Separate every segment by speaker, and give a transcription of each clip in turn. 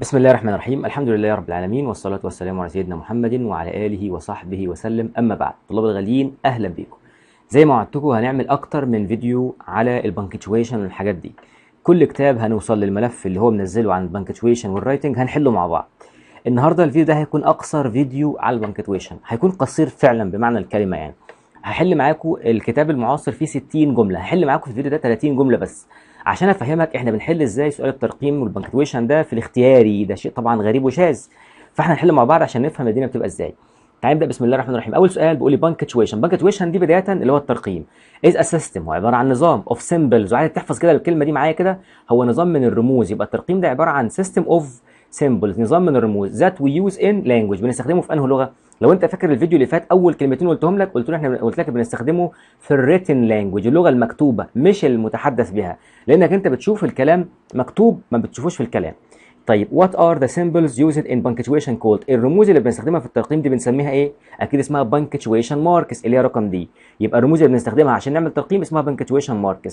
Speaker 1: بسم الله الرحمن الرحيم. الحمد لله رب العالمين والصلاة والسلام على سيدنا محمد وعلى آله وصحبه وسلم. أما بعد طلاب الغاليين أهلا بيكم. زي ما وعدتكم هنعمل أكتر من فيديو على ال punctuation والحاجات دي. كل كتاب هنوصل للملف اللي هو منزله عن ال punctuation وال writing هنحله مع بعض. النهارده الفيديو ده هيكون أقصر فيديو على ال punctuation. هيكون قصير فعلا بمعنى الكلمة يعني. هحل معاكم الكتاب المعاصر فيه 60 جملة. هحل معاكم في الفيديو ده 30 جملة بس. عشان أفهمك إحنا بنحل إزاي سؤال الترقيم وال punctuation ده في الاختياري. ده شيء طبعا غريب وشاذ. فإحنا نحل مع بعض عشان نفهم الدنيا بتبقى إزاي. تعال نبدأ. بسم الله الرحمن الرحيم. أول سؤال بيقول لي punctuation punctuation دي بداية اللي هو الترقيم. is a system هو عبارة عن نظام of symbols وعايز تحفظ كده الكلمة دي معايا كده. هو نظام من الرموز. يبقى الترقيم ده عبارة عن system of symbols نظام من الرموز that we use in language بنستخدمه في انهي لغة. لو أنت فاكر الفيديو اللي فات أول كلمتين قلتهم لك قلت له إحنا قلت لك بنستخدمه في ال written language اللغة المكتوبة مش المتحدث بها. لأنك أنت بتشوف الكلام مكتوب ما بتشوفوش في الكلام. طيب what are the symbols used in punctuation called الرموز اللي بنستخدمها في الترقيم دي بنسميها إيه؟ أكيد اسمها punctuation marks اللي هي رقم D. يبقى الرموز اللي بنستخدمها عشان نعمل ترقيم اسمها punctuation marks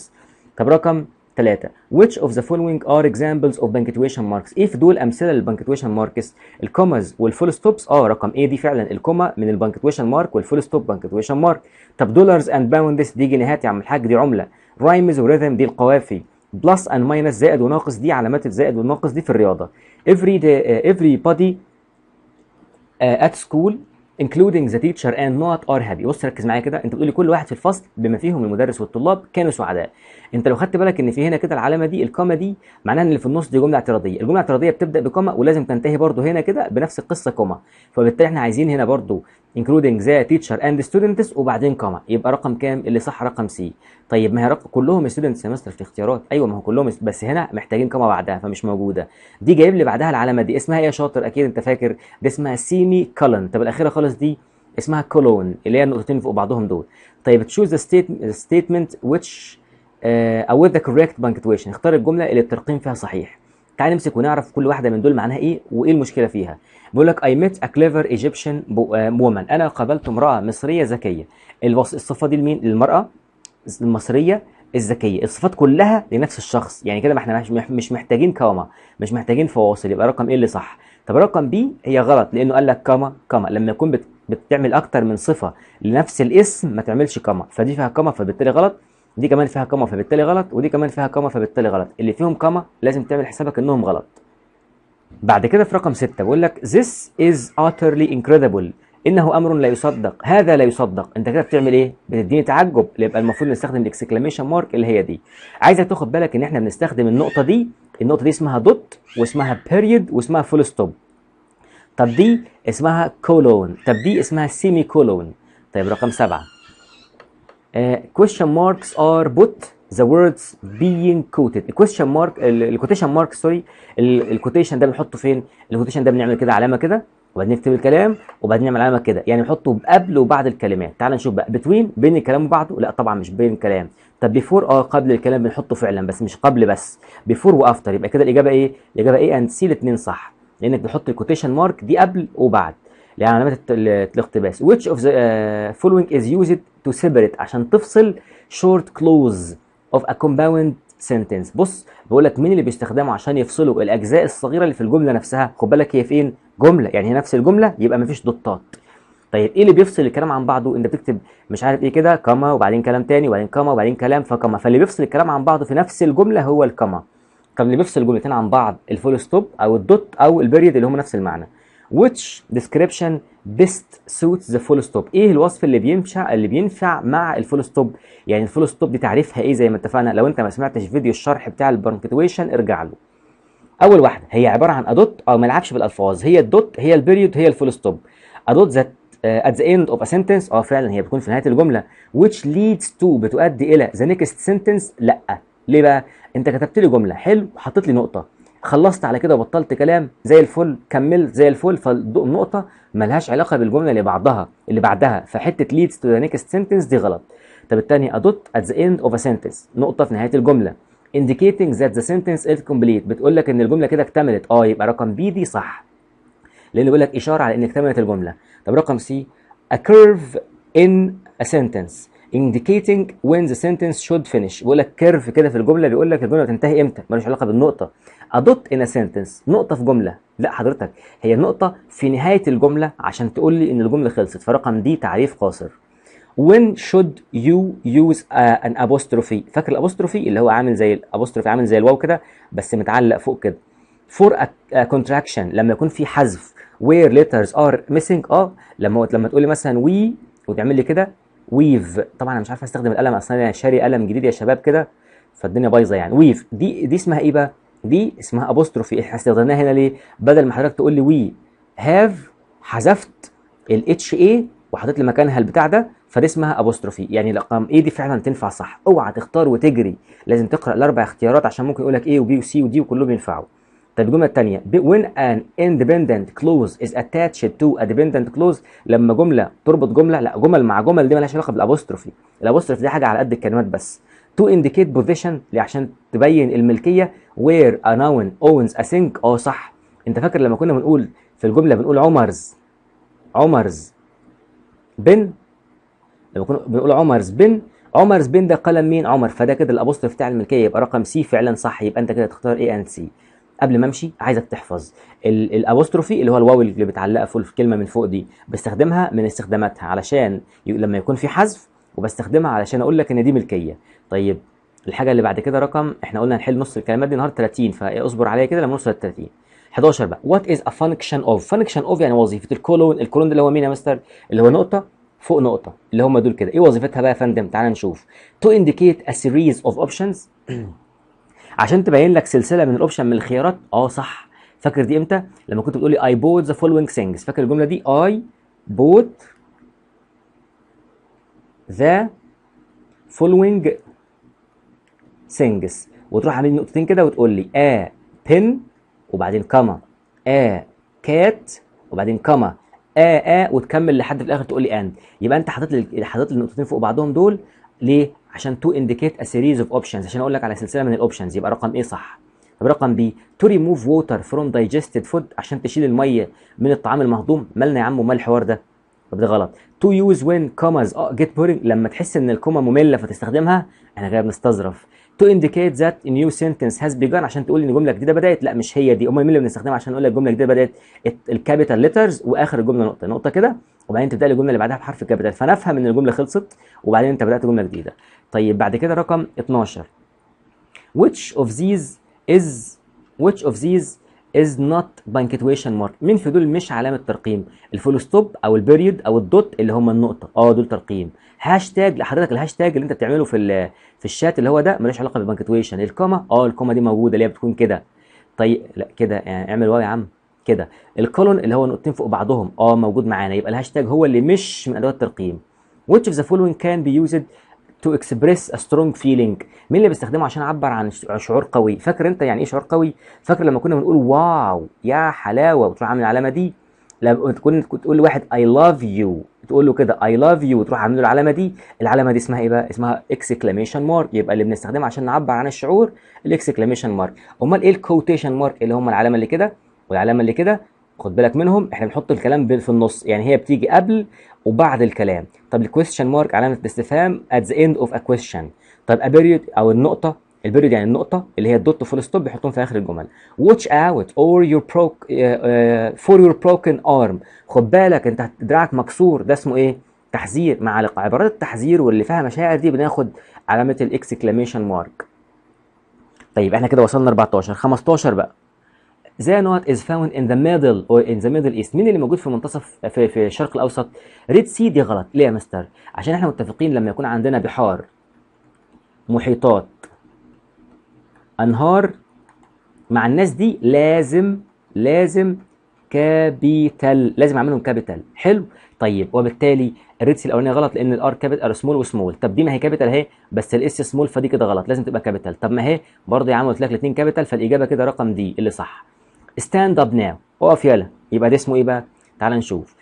Speaker 1: طب رقم ثلاثة. Which of the following are examples of punctuation marks? إيه في دول أمثلة لل punctuation marks ال commas وال full stops آه رقم A دي فعلا ال comma من ال punctuation mark وال full stop punctuation mark طب dollars and pounds دي جنيهات يا عم الحاج دي عملة. rhymes و rhythm دي القوافي. plus and minus زائد وناقص دي علامات الزائد والناقص دي في الرياضة. Every day, uh, everybody uh, at school including the teacher and not are happy. بص ركز معايا كده. انت بتقول لي كل واحد في الفصل بما فيهم المدرس والطلاب كانوا سعداء. انت لو خدت بالك ان في هنا كده العلامة دي ال comma دي معناها إن اللي في النص دي جملة اعتراضية. الجملة الاعتراضية بتبدأ ب comma ولازم تنتهي برضو هنا كده بنفس القصة comma. فبالتالي إحنا عايزين هنا برضو including the teacher and students وبعدين comma. يبقى رقم كام؟ اللي صح رقم C طيب ما هي رقم كلهم students سمستر في اختيارات. أيوه ما هو كلهم بس هنا محتاجين comma بعدها فمش موجودة. دي جايب لي بعدها العلامة دي. اسمها إيه يا شاطر؟ أكيد أنت فاكر. دي اسمها semicolon طب الأخيرة خالص دي اسمها colon اللي هي النقطتين فوق بعضهم دول. طيب choose statement which أو with the correct punctuation. اختار الجملة اللي الترقيم فيها صحيح. تعال نمسك ونعرف كل واحدة من دول معناها إيه وإيه المشكلة فيها. بيقول لك I met a clever Egyptian woman. أنا قابلت امرأة مصرية ذكية. الصفة دي لمين؟ للمرأة المصرية الذكية. الصفات كلها لنفس الشخص. يعني كده ما إحنا مش محتاجين comma مش محتاجين فواصل. يبقى رقم A اللي صح. طب رقم B هي غلط لأنه قال لك comma comma لما يكون بت بتعمل أكتر من صفة لنفس الاسم ما تعملش comma فدي فيها comma فبالتالي غلط. دي كمان فيها comma فبالتالي غلط ودي كمان فيها comma فبالتالي غلط. اللي فيهم comma لازم تعمل حسابك إنهم غلط. بعد كده في رقم ستة بقول لك this is utterly incredible. إنه أمر لا يصدق. هذا لا يصدق. أنت كده بتعمل إيه؟ بتديني تعجب. يبقى المفروض نستخدم ال exclamation mark اللي هي دي. عايزك تاخد بالك إن إحنا بنستخدم النقطة دي. النقطة دي اسمها dot واسمها period واسمها full stop طب دي اسمها colon طب دي اسمها semicolon طيب رقم سبعة. Question marks are put the words being quoted. ال question mark ال quotation mark sorry ال quotation ده بنحطه فين؟ ال quotation ده بنعمل كده علامة كده وبعدين نكتب الكلام وبعدين نعمل علامة كده. يعني نحطه قبل وبعد الكلمات. تعال نشوف بقى between بين الكلام وبعده؟ لا طبعا مش بين الكلام. طب before آه قبل الكلام بنحطه فعلا بس مش قبل بس. before و after يبقى كده الإجابة إيه؟ الإجابة A and C الاثنين صح. لأنك بتحط ال quotation mark دي قبل وبعد. يعني علامات الاقتباس. Which of the uh, following is used to separate عشان تفصل short clause of a compound sentence. بص بقول لك مين اللي بيستخدمه عشان يفصلوا الأجزاء الصغيرة اللي في الجملة نفسها؟ خد بالك هي فين جملة. يعني هي نفس الجملة يبقى مفيش دوتات. طيب إيه اللي بيفصل الكلام عن بعضه؟ أنت بتكتب مش عارف إيه كده comma وبعدين كلام تاني وبعدين comma وبعدين كلام ف comma. فاللي بيفصل الكلام عن بعضه في نفس الجملة هو ال comma. طب اللي بيفصل الجملتين عن بعض ال full stop أو ال dot أو ال period اللي هم نفس المعنى. Which description best suits the full stop. إيه الوصف اللي بينفع اللي بينفع مع ال full stop يعني ال full stop دي تعريفها إيه زي ما اتفقنا؟ لو أنت ما سمعتش فيديو الشرح بتاع ال punctuation ارجع له. أول واحدة هي عبارة عن a dot أو ما نلعبش بالألفاظ. هي الدوت هي البريود هي الفول ستوب ادوت ذات at the end of a sentence آه فعلا هي بتكون في نهاية الجملة which leads to بتؤدي إلى the next sentence لأ. ليه بقى؟ أنت كتبت لي جملة حلو وحطيت لي نقطة. خلصت على كده وبطلت كلام زي الفل كملت زي الفل فالنقطه ملهاش علاقة بالجملة اللي بعدها اللي بعدها فحته leads to the next sentence دي غلط. طب الثاني a dot at the end of a sentence نقطة في نهاية الجملة indicating that the sentence is complete بتقول لك إن الجملة كده اكتملت آه يبقى رقم B دي صح. لأن بيقول لك إشارة على إن اكتملت الجملة. طب رقم C a curve in a sentence indicating when the sentence should finish. بيقول لك curve كده في الجملة بيقول لك الجملة تنتهي إمتى ملوش علاقة بالنقطة. In a sentence. نقطة في جملة. لا حضرتك. هي نقطة في نهاية الجملة عشان تقول لي إن الجملة خلصت. فرقم D تعريف قاصر. When should you use uh, an apostrophe فاكر ال apostrophe اللي هو عامل زي ال apostrophe عامل زي الواو كده بس متعلق فوق كده. For a, contraction لما يكون في حذف. Where letters are missing آه. لما لما تقول لي مثلا we وتعمل لي كده we've. طبعا أنا مش عارف أستخدم القلم أصلا أنا شاري قلم جديد يا شباب كده فالدنيا بايظة يعني. ويف دي دي اسمها إيه بقى؟ دي اسمها apostrophe إحنا استخدمناها هنا ليه؟ بدل ما حضرتك تقول لي we have حذفت ال H A وحطيت لي مكانها البتاع ده فدي اسمها apostrophe يعني رقم إيه دي فعلا تنفع صح. اوعى تختار وتجري. لازم تقرأ الأربع اختيارات عشان ممكن يقول لك A و B و C و D وكلهم ينفعوا. طيب الجمله الثانية when an independent clause is attached to a dependent clause لما جملة تربط جملة لا جمل مع جمل دي مالهاش علاقة بال apostrophe ال apostrophe دي حاجة على قد الكلمات بس. To indicate possession عشان تبين الملكية where a noun owns a thing. آه صح. انت فاكر لما كنا بنقول في الجملة بنقول Omar's. Omar's. pen. لما كنا بنقول Omar's pen. Omar's pen ده قلم مين؟ عمر. فده كده ال apostrophe بتاع الملكية. يبقى رقم C فعلا صح. يبقى انت كده تختار A and C قبل ما امشي عايزك تحفظ ال- ال apostrophe اللي هو الواو اللي بتعلقها في الكلمة من فوق دي. بستخدمها من استخداماتها. علشان لما يكون في حذف وبستخدمها علشان أقول لك إن دي ملكية. طيب الحاجة اللي بعد كده رقم إحنا قلنا هنحل نص الكلمات دي النهارده 30 فاصبر عليا كده لما نوصل ل 30 11 بقى. What is a function of function of يعني وظيفة ال colon ال colon ده اللي هو مين يا مستر؟ اللي هو نقطة فوق نقطة اللي هم دول كده. إيه وظيفتها بقى يا فندم؟ تعال نشوف. To indicate a series of options. عشان تبين لك سلسلة من ال option من الخيارات. آه صح. فاكر دي إمتى؟ لما كنت بتقول لي I bought the following things. فاكر الجملة دي؟ I bought the following things. وتروح عامل نقطتين كده وتقول لي a pen وبعدين comma a cat وبعدين comma a a وتكمل لحد في الآخر تقول لي and. يبقى أنت حاطط لي حاطط لي النقطتين فوق بعضهم دول. ليه؟ عشان to indicate a series of options. عشان أقول لك على سلسلة من ال options يبقى رقم A صح. طب رقم B to remove water from digested food عشان تشيل المية من الطعام المهضوم. مالنا يا عم ومال الحوار ده؟ طب ده غلط؟ to use when commas آه get boring. لما تحس إن ال comma مملة فتستخدمها إحنا كده بنستظرف indicate that a new sentence has begun عشان تقول إن جملة جديدة بدأت لا مش هي دي. أمال مين اللي بنستخدمها عشان نقول لك جملة جديدة بدأت؟ ال capital letters وآخر الجملة نقطة. نقطة كده وبعدين تبدأ الجملة اللي بعدها بحرف ال capital فنفهم إن الجملة خلصت وبعدين أنت بدأت جملة جديدة. طيب بعد كده رقم 12 which of these is which of these is not punctuation mark مين في دول مش علامة ترقيم. ال full stop أو ال period أو ال dot اللي هم النقطة. آه دول ترقيم. هاشتاج لحضرتك الهاشتاج اللي انت بتعمله في في الشات اللي هو ده ملوش علاقة بال punctuation ال comma؟ آه ال comma دي موجودة اللي هي بتكون كده. طيب لا كده يعني اعمل واو يا عم. كده. ال colon اللي هو نقطتين فوق بعضهم. آه موجود معانا. يبقى الهاشتاج هو اللي مش من أدوات الترقيم. Which of the following can be used to express a strong feeling. مين اللي بيستخدمه عشان اعبر عن شعور قوي؟ فاكر انت يعني إيه شعور قوي؟ فاكر لما كنا بنقول wow يا حلاوة وتروح عامل العلامة دي؟ لما تكون تقول لواحد I love you تقول له كده I love you وتروح عامل له العلامة دي؟ العلامة دي اسمها إيه بقى؟ اسمها exclamation mark. يبقى اللي بنستخدمها عشان نعبر عن الشعور ال exclamation mark امال إيه ال quotation mark اللي هم العلامة اللي كده؟ والعلامة اللي كده؟ خد بالك منهم إحنا بنحط الكلام في النص يعني هي بتيجي قبل وبعد الكلام. طب الكويستشن مارك علامة الاستفهام at the end of a question. طب a أو النقطة البيريود يعني النقطة اللي هي الدوت فول ستوب بيحطهم في آخر الجمل. Or your broke uh, uh, for your broken arm. خد بالك أنت دراعك مكسور ده اسمه إيه؟ تحذير مع عبارات التحذير واللي فيها مشاعر دي بناخد علامة الاكسكلاميشن مارك طيب إحنا كده وصلنا 14 15 بقى. Knot is found in the middle or in the middle east. مين اللي موجود في منتصف في, في الشرق الأوسط؟ Red Sea دي غلط. ليه يا مستر؟ عشان إحنا متفقين لما يكون عندنا بحار محيطات أنهار مع الناس دي لازم لازم capital لازم اعملهم capital حلو؟ طيب وبالتالي ال Red Sea الأولانية غلط لأن ال R capital small و small طب دي ما هي capital اهي بس ال S small فدي كده غلط. لازم تبقى capital طب ما هي برضه يا عم قلت لك الاثنين capital فالإجابة كده رقم دي اللي صح. Stand up now اقف يلا. يبقى ده اسمه إيه بقى؟ تعال نشوف.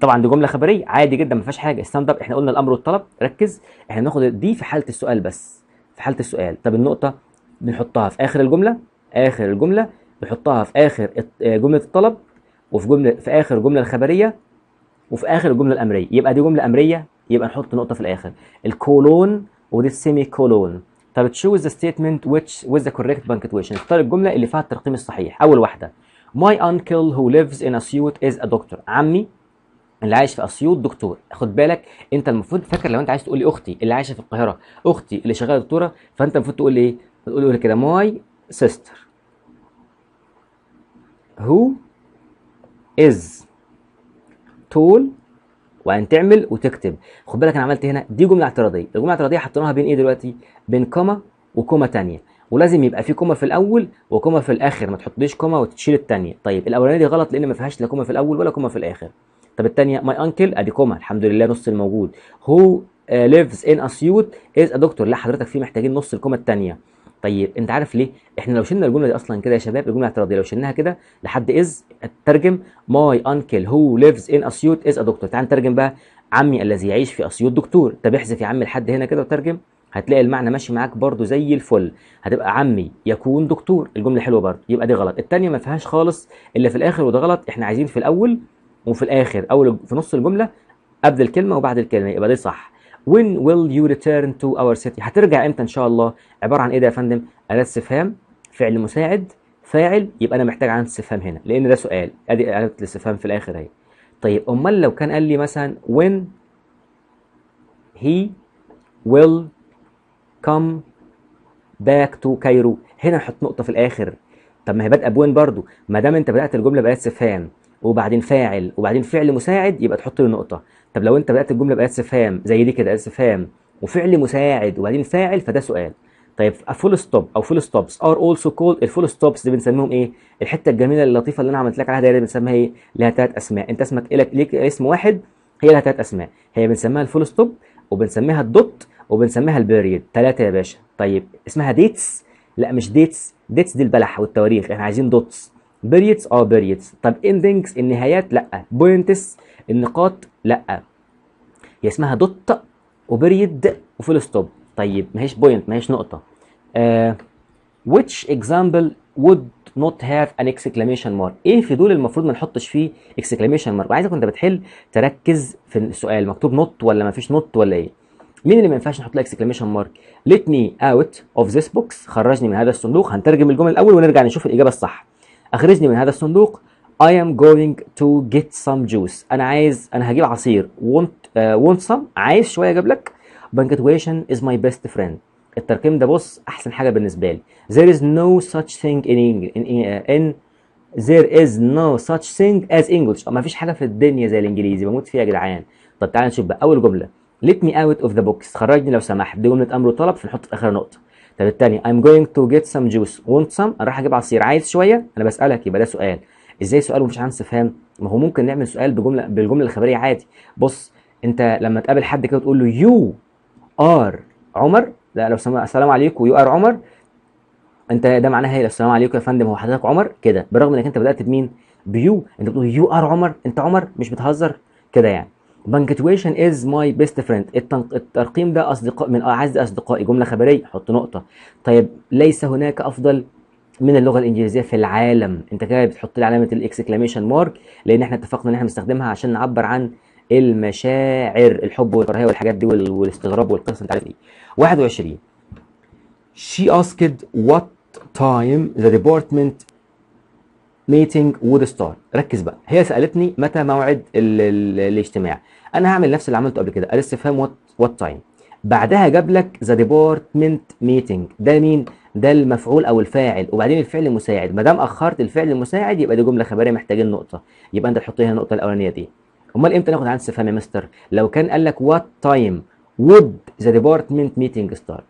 Speaker 1: طبعا دي جملة خبرية عادي جدا ما فيهاش حاجة. Stand up إحنا قلنا الأمر والطلب. ركز إحنا بناخد دي في حالة السؤال بس. في حالة السؤال. طب النقطة بنحطها في آخر الجملة؟ آخر الجملة بنحطها في آخر آه، جملة الطلب وفي جملة في آخر الجمله الخبرية وفي آخر الجملة الأمرية. يبقى دي جملة أمرية يبقى نحط نقطة في الآخر. ال colon ودي ال semicolon طب choose the statement which with the correct punctuation اختار الجملة اللي فيها الترقيم الصحيح. أول واحدة my uncle who lives in Asyut is a doctor. عمي اللي عايش في اسيوط دكتور. خد بالك أنت المفروض فاكر لو أنت عايز تقول لي أختي اللي عايشة في القاهرة أختي اللي شغالة دكتورة فأنت المفروض تقول لي إيه؟ تقول لي كده my sister who is tall وأن تعمل وتكتب. خد بالك أنا عملت هنا؟ دي جملة اعتراضية. الجملة الاعتراضية حطيناها بين إيه دلوقتي؟ بين comma و comma تانية. ولازم يبقى في comma في الأول و comma في الآخر. ما تحطليش comma وتشيل الثانية طيب الأولانية دي غلط لأن ما فيهاش لا comma في الأول ولا comma في الآخر. طب الثانية my uncle أدي comma. الحمد لله نص الموجود. who lives in Asyut is a doctor لا حضرتك في محتاجين نص ال comma الثانية طيب انت عارف ليه؟ إحنا لو شلنا الجملة دي أصلا كده يا شباب الجملة الاعتراضيه لو شلناها كده لحد is ترجم My uncle who lives in اسيوط is a doctor تعال نترجم بقى عمي الذي يعيش في أسيوط دكتور طب احذف يا عم لحد هنا كده وترجم هتلاقي المعنى ماشي معاك برضو زي الفل. هتبقى عمي يكون دكتور الجملة حلوة برضو يبقى دي غلط. الثانية ما فيهاش خالص الا في الآخر وده غلط إحنا عايزين في الأول وفي الآخر أول في نص الجملة قبل الكلمة وبعد الكلمة يبقى دي صح. When will you return to our city? هترجع إمتى إن شاء الله؟ عبارة عن إيه ده يا فندم؟ اداه استفهام فعل مساعد فاعل يبقى أنا محتاج علامه استفهام هنا لأن ده سؤال. أدي علامه الاستفهام في الآخر أهي. طيب أمال لو كان قال لي مثلا when he will come back to كايرو هنا نحط نقطة في الآخر. طب ما هي بادئة بوين برضو. ما دام أنت بدأت الجملة باداه استفهام. وبعدين فاعل وبعدين فعل مساعد يبقى تحط له نقطة. طب لو انت بدأت الجمله باداه استفهام زي دي كده استفهام وفعل مساعد وبعدين فاعل فده سؤال. طيب full stop أو full stops are also called ال full stops دي بنسميهم إيه؟ الحتة الجميلة اللطيفة اللي أنا عملت لك عليها دي بنسميها إيه؟ لها ثلاث أسماء. أنت اسمك لك ليك اسم واحد هي لها ثلاث أسماء. هي بنسميها ال full stop وبنسميها ال dot وبنسميها ال period ثلاثة يا باشا. طيب اسمها dates لا مش dates dates دي البلح والتواريخ. إحنا عايزين dots periods آه periods طب endings النهايات لأ. points النقاط؟ لأ. هي اسمها dot و period و full stop. طيب ما هيش point ما هيش نقطة. آه which example would not have an mark إيه في دول المفروض ما نحطش فيه exclamation mark وعايزك وأنت بتحل تركز في السؤال. مكتوب not ولا ما فيش نوت ولا إيه؟ مين اللي ما ينفعش نحط له exclamation mark let me out of this box. خرجني من هذا الصندوق. هنترجم الجمل الأول ونرجع نشوف الإجابة الصح. أخرجني من هذا الصندوق. I am going to get some juice. أنا عايز أنا هجيب عصير. Want uh, want some عايز شوية أجيب لك. Punctuation is my best friend. التركيب ده بص أحسن حاجة بالنسبة لي. There is no such thing in English in, in, in there is no such thing as English. ما فيش حاجة في الدنيا زي الإنجليزي. بموت فيها يا جدعان. طب تعالى نشوف بقى. أول جملة. Let me out of the box. خرجني لو سمحت. دي جمله أمر وطلب فنحط في آخر نقطة. طب الثاني I'm going to get some juice. Want some? أنا رايح أجيب عصير. عايز شوية؟ أنا بسألك يبقى ده سؤال. إزاي سؤال ومفيش عنه استفهام ما هو ممكن نعمل سؤال بجمله بالجملة الخبرية عادي. بص أنت لما تقابل حد كده تقول له you are عمر لا لو سمع السلام عليكم you are عمر أنت ده معناها إيه؟ السلام عليكم يا فندم هو حضرتك عمر؟ كده. بالرغم إنك أنت بدأت بمين؟ ب you. أنت بتقول you are عمر. أنت عمر؟ مش بتهزر؟ كده يعني. Is my best friend. التنق... الترقيم ده أصدقاء من أعز أصدقائي. جملة خبرية. حط نقطة. طيب ليس هناك أفضل من اللغة الإنجليزية في العالم. أنت كده بتحط لي علامة ال exclamation mark لأن إحنا اتفقنا إن إحنا بنستخدمها عشان نعبر عن المشاعر الحب والكراهية والحاجات دي وال... والاستغراب والقصة. أنت عارف إيه؟ 21 she asked what time the department meeting would start. ركز بقى. هي سألتني متى موعد ال ال الاجتماع. أنا هعمل نفس اللي عملته قبل كده. الاستفهام what what time بعدها جاب لك the department meeting ده مين؟ ده المفعول أو الفاعل. وبعدين الفعل المساعد. ما دام أخرت الفعل المساعد يبقى دي جملة خبرية محتاجين نقطة. يبقى أنت تحط هنا النقطة الأولانية دي. أمال إمتى ناخد عن استفهام يا مستر؟ لو كان قال لك what time would the department meeting start.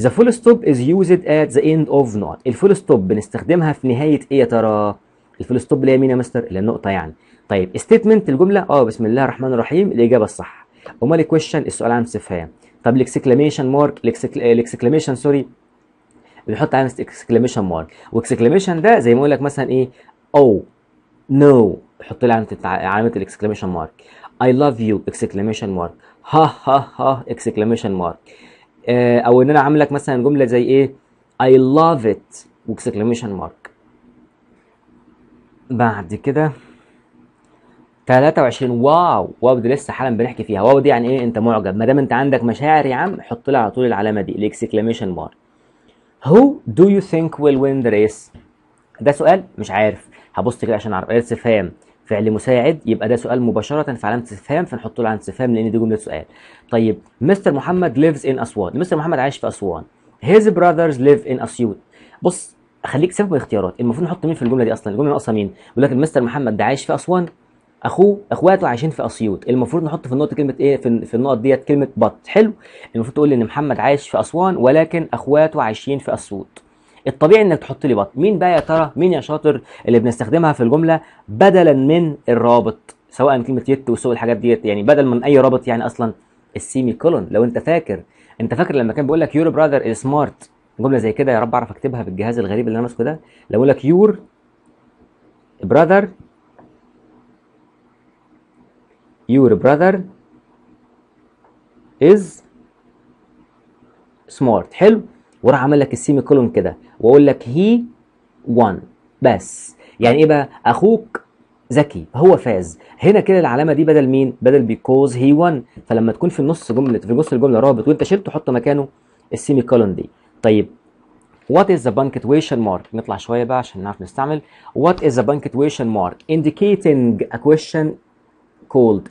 Speaker 1: The full stop is used at the end of not ال full stop بنستخدمها في نهاية إيه يا ترى؟ ال full stop اللي هي مين يا مستر؟ اللي النقطة يعني. طيب statement الجملة آه بسم الله الرحمن الرحيم الإجابة الصح. أمال ال question السؤال عن استفهام. طب ال exclamation mark ال exclamation sorry بنحط علامه exclamation mark و exclamation ده زي ما أقول لك مثلا إيه؟ oh no حط لي علامة علامة ال exclamation mark I love you exclamation mark. ها ها ها mark. آه أو إن أنا عامل لك مثلا جملة زي إيه؟ I love it exclamation mark. بعد كده 23 wow. wow دي لسه حالا بنحكي فيها. wow دي يعني إيه؟ أنت معجب. ما دام أنت عندك مشاعر يا عم حط لها على طول العلامة دي ال exclamation mark who do you think will win the race ده سؤال مش عارف. هبص كده عشان أعرف. استفهام فعل مساعد. يبقى ده سؤال مباشرة في علامة استفهام فنحط له علامة استفهام لأن دي جملة سؤال. طيب مستر محمد lives in أسوان، مستر محمد عايش في أسوان. His brothers live in أسيوط. بص خليك من الاختيارات، المفروض نحط مين في الجملة دي أصلا؟ الجملة ناقصة مين؟ بيقول لك مستر محمد ده عايش في أسوان. أخوه اخواته عايشين في أسيوط. المفروض نحط في النقطة كلمة إيه؟ في, في النقط ديت كلمة بط حلو. المفروض تقول إن محمد عايش في أسوان ولكن أخواته عايشين في أسيوط. الطبيعي إنك تحط لي بط مين بقى يا ترى؟ مين يا شاطر اللي بنستخدمها في الجملة؟ بدلا من الرابط. سواء كلمة يت وسوق الحاجات ديت. يعني بدل من أي رابط يعني أصلا؟ ال semicolon لو أنت فاكر. أنت فاكر لما كان بيقول لك your brother smart جملة زي كده يا رب أعرف أكتبها بالجهاز الغريب اللي أنا ماسكه ده. لو بقول لك your brother your brother is smart. حلو. وراح عامل لك ال semicolon كده. وأقول لك he won. بس. يعني إيه بقى؟ أخوك ذكي. هو فاز. هنا كده العلامة دي بدل مين؟ بدل because he won. فلما تكون في النص جملة في نص الجملة رابط وأنت شلته حط مكانه ال semicolon دي. طيب. What is the punctuation mark؟ نطلع شوية بقى عشان نعرف نستعمل. What is the punctuation mark? Indicating a question called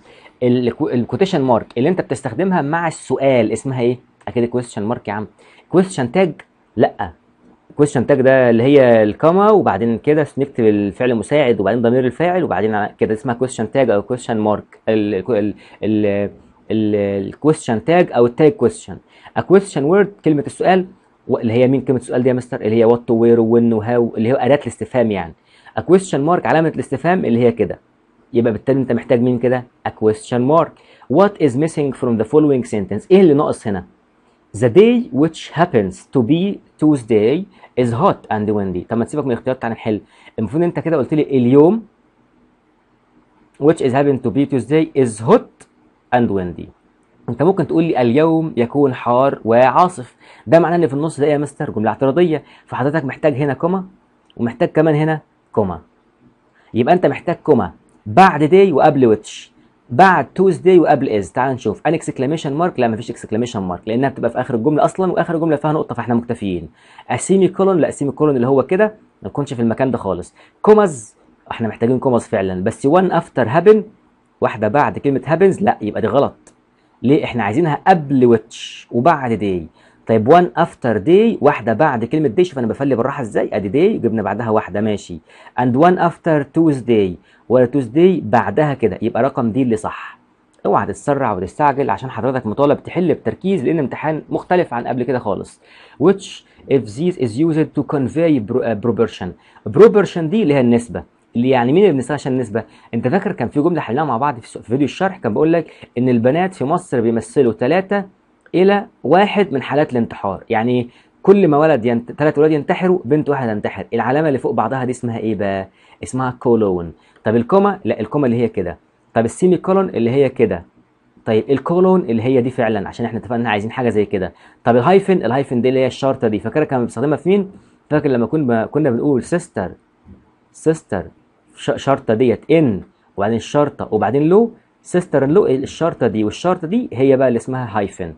Speaker 1: ال question mark اللي انت بتستخدمها مع السؤال اسمها إيه؟ أكيد question mark يا عم. question tag لأ. question tag ده اللي هي ال comma وبعدين كده نكتب الفعل المساعد وبعدين ضمير الفاعل وبعدين كده اسمها question tag أو question mark ال question tag أو ال tag question question word كلمة السؤال اللي هي مين كلمة السؤال دي يا مستر؟ اللي هي what where when و how اللي هي أداة الاستفهام يعني. a question mark علامة الاستفهام اللي هي كده. يبقى بالتالي انت محتاج مين كده؟ A question mark. What is missing from the following sentence إيه اللي ناقص هنا؟ The day which happens to be Tuesday is hot and windy. طب ما تسيبك من الاختيارات تعالى نحل. المفروض انت كده قلت لي اليوم which is happen to be Tuesday is hot and windy. انت ممكن تقول لي اليوم يكون حار وعاصف. ده معناه إن في النص ده يا مستر جملة اعتراضية. فحضرتك محتاج هنا comma ومحتاج كمان هنا comma. يبقى أنت محتاج comma. بعد day وقبل which بعد Tuesday وقبل is تعال نشوف. an exclamation mark لا مفيش exclamation mark لأنها بتبقى في آخر الجملة أصلا وآخر الجملة فيها نقطة فإحنا مكتفيين. a semicolon لا a semicolon اللي هو كده ما تكونش في المكان ده خالص. commas إحنا محتاجين commas فعلا. بس one after happen واحدة بعد كلمة happens لا يبقى دي غلط. ليه؟ إحنا عايزينها قبل which وبعد day طيب one after day واحدة بعد كلمة day شوف أنا بفلي بالراحة إزاي؟ أدي day جبنا بعدها واحدة ماشي. and one after Tuesday ولا Tuesday بعدها كده. يبقى رقم دي اللي صح. اوعى تتسرع وتستعجل عشان حضرتك مطالب تحل بتركيز لأن امتحان مختلف عن قبل كده خالص. which of this is used to convey proportion. proportion دي اللي هي النسبة. اللي يعني مين اللي بنسميها عشان النسبة؟ أنت فاكر كان في جملة حلناها مع بعض في فيديو الشرح كان بيقول لك إن البنات في مصر بيمثلوا ثلاثة إلى واحد من حالات الانتحار. يعني كل ما ولد ينت... ثلاث ولاد ينتحروا بنت واحدة تنتحر. العلامة اللي فوق بعضها دي اسمها إيه بقى؟ اسمها colon طب ال comma؟ لا الكوما اللي هي كده. طب ال semicolon اللي هي كده. طيب ال colon اللي هي دي فعلا عشان إحنا اتفقنا عايزين حاجة زي كده. طب ال hyphen؟ ال hyphen دي اللي هي الشرطة دي. فاكرها كان بيستخدمها في مين؟ فاكر لما كنا كنا بنقول sister sister شرطة ديت in وبعدين الشرطة وبعدين law sister law الشرطة دي والشرطة دي هي بقى اللي اسمها hyphen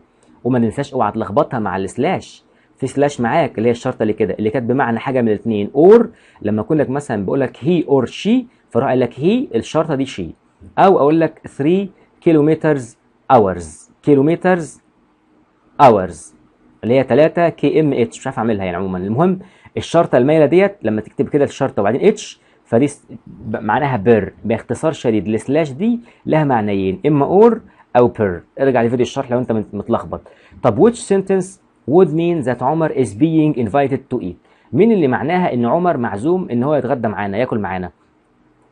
Speaker 1: وما ننساش اوعى تلخبطها مع ال slash. في slash معاك اللي هي الشرطة اللي كده اللي كانت بمعنى حاجة من الاثنين or لما اكون لك مثلا بقول لك he or she فراح قال لك he الشرطة دي she أو أقول لك 3 kilometers hours kilometers hours اللي هي 3 k m h مش عارف أعملها يعني عموما. المهم الشرطة المايلة ديت لما تكتب كده الشرطة وبعدين اتش فدي معناها per. باختصار شديد ال slash دي لها معنيين. إما or أو per ارجع لفيديو الشرح لو أنت متلخبط. طب which sentence would mean that عمر is being invited to eat مين اللي معناها إن عمر معزوم إن هو يتغدى معانا ياكل معانا؟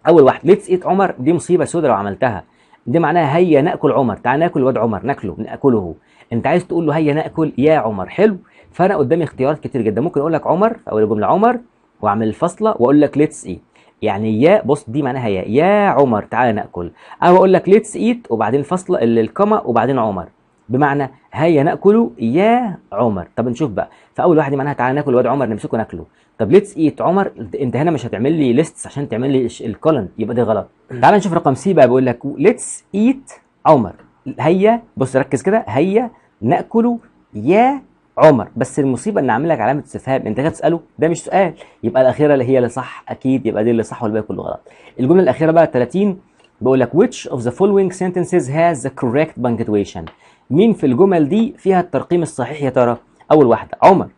Speaker 1: أول واحد let's eat عمر. دي مصيبة سودة لو عملتها. دي معناها هيا نأكل عمر. تعال نأكل الواد عمر نأكله نأكله. أنت عايز تقول له هيا نأكل؟ يا عمر. حلو. فانا قدامي اختيارات كتير جدا. ممكن أقول لك عمر في اول الجمله عمر وأعمل الفاصله وأقول لك let's eat يعني يا بص دي معناها يا يا عمر تعالى نأكل. أو أقول لك let's eat وبعدين فاصله ال comma وبعدين عمر. بمعنى هيا نأكل يا عمر. طب نشوف بقى. فأول واحدة معناها تعالى ناكل الواد عمر نمسكه ناكله. طب let's eat عمر انت هنا مش هتعمل لي list عشان تعمل لي ال colon يبقى دي غلط. تعال نشوف رقم C بقى بيقول لك let's eat عمر. هيا بص ركز كده. هيا نأكل يا عمر بس المصيبة إن اعمل لك علامة استفهام أنت كده تسأله ده مش سؤال. يبقى الأخيرة اللي هي اللي صح أكيد يبقى دي اللي صح والباقي كله غلط. الجملة الأخيرة بقى 30 بيقول لك which of the following sentences has the correct punctuation مين في الجمل دي فيها الترقيم الصحيح يا ترى؟ أول واحدة عمر.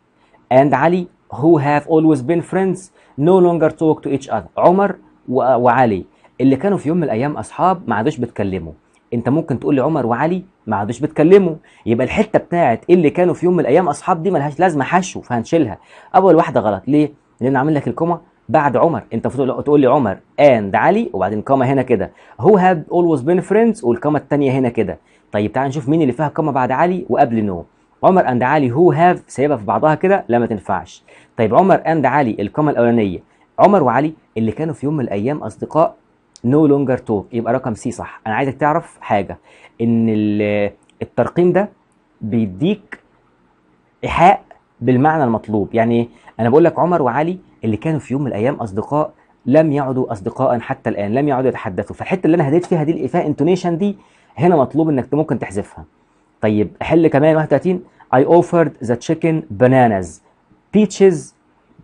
Speaker 1: And علي who have always been friends no longer talk to each other. عمر وعلي اللي كانوا في يوم من الأيام أصحاب ما عادوش بيتكلموا. أنت ممكن تقول لي عمر وعلي ما عادوش بيتكلموا. يبقى الحتة بتاعت اللي كانوا في يوم من الأيام أصحاب دي ملهاش لازمة حشو فهنشيلها. أول واحدة غلط. ليه؟ لأن عامل لك ال comma بعد عمر. أنت المفروض تقول لي عمر and علي وبعدين comma هنا كده. who had always been friends وال comma الثانية هنا كده. طيب تعال نشوف مين اللي فيها comma بعد علي وقبل no عمر and علي who have سايبها في بعضها كده؟ لا ما تنفعش. طيب عمر and علي ال comma الأولانية. عمر وعلي اللي كانوا في يوم من الأيام أصدقاء no longer talk يبقى رقم C صح. أنا عايزك تعرف حاجة إن ال- الترقيم ده بيديك إيحاء بالمعنى المطلوب. يعني؟ أنا بقول لك عمر وعلي اللي كانوا في يوم من الأيام أصدقاء لم يعدوا اصدقاء حتى الآن لم يعدوا يتحدثوا. فالحتة اللي أنا هديت فيها دي الإيفاء انتونيشن دي هنا مطلوب إنك ممكن تحذفها. طيب حل كمان 31 I offered the chicken bananas. Peaches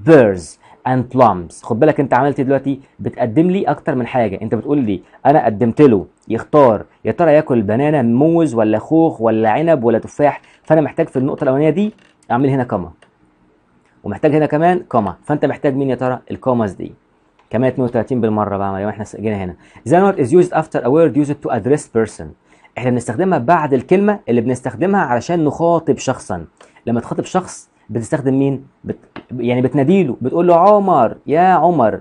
Speaker 1: pears and plums. خد بالك انت عملت إيه دلوقتي؟ بتقدم لي أكتر من حاجة. انت بتقول لي أنا قدمت له يختار يا ترى ياكل بنانا موز ولا خوخ ولا عنب ولا تفاح؟ فأنا محتاج في النقطة الأولانية دي أعمل هنا comma ومحتاج هنا كمان comma فأنت محتاج مين يا ترى؟ ال commas دي. كمان 32 بالمرة بقى ما إحنا جينا هنا. The note is used after a word used to address person. إحنا بنستخدمها بعد الكلمة اللي بنستخدمها علشان نخاطب شخصا. لما تخاطب شخص بتستخدم مين؟ بت... يعني بتناديله بتقول له عمر يا عمر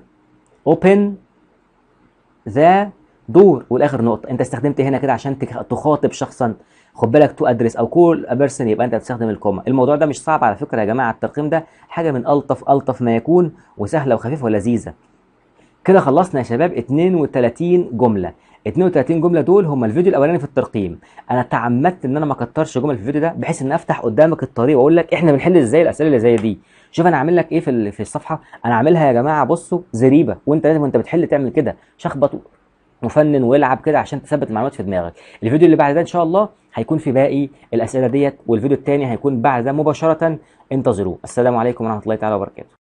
Speaker 1: open the door والآخر نقطة أنت استخدمت هنا كده عشان تخاطب شخصا. خد بالك to address or call person يبقى أنت هتستخدم ال comma. الموضوع ده مش صعب على فكرة يا جماعة الترقيم ده حاجة من ألطف ألطف ما يكون وسهلة وخفيفة ولذيذة. كده خلصنا يا شباب 32 جملة. 32 جملة دول هم الفيديو الأولاني في الترقيم. أنا تعمدت إن أنا ما أكترش جمل في الفيديو ده بحيث إن أفتح قدامك الطريق وأقول لك إحنا بنحل إزاي الأسئلة اللي زي دي. شوف أنا عامل لك إيه في في الصفحة. أنا عاملها يا جماعة بصوا زريبة. وأنت لازم وأنت بتحل تعمل كده. شخبط وفنن والعب كده عشان تثبت المعلومات في دماغك. الفيديو اللي بعد ده إن شاء الله هيكون في باقي الأسئلة ديت والفيديو الثاني هيكون بعد ده مباشرة. انتظروه. السلام عليكم ورحمة الله تعالى وبركاته.